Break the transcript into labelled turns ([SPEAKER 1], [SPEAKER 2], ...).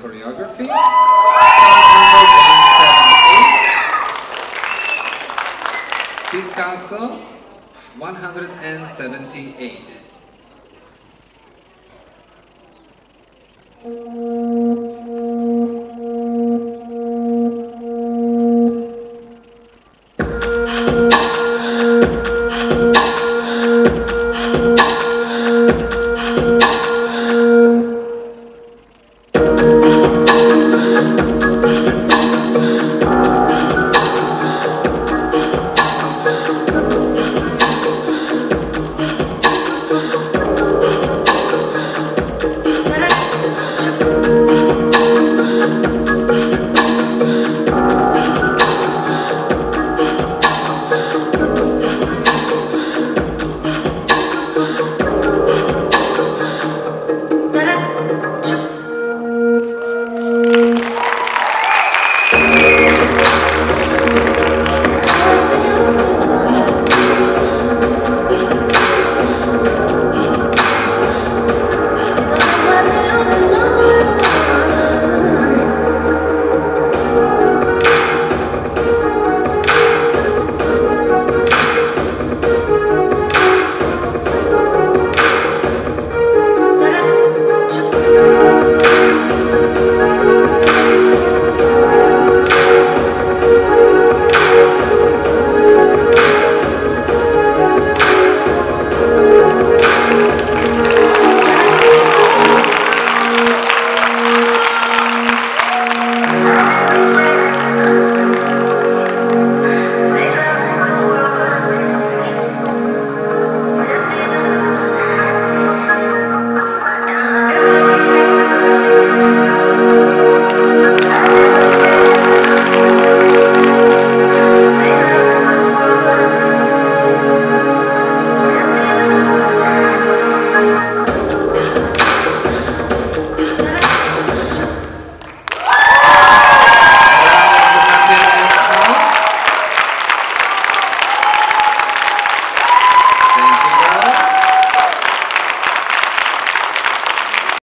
[SPEAKER 1] Choreography. Picasso, 178.